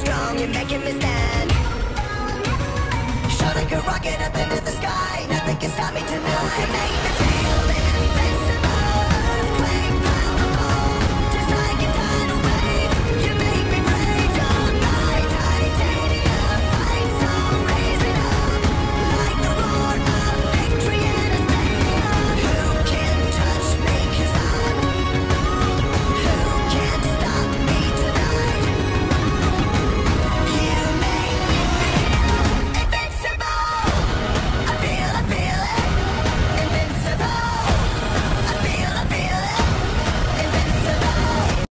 strong, you're making me stand. Shot like a rocket up into the sky Nothing can stop me tonight.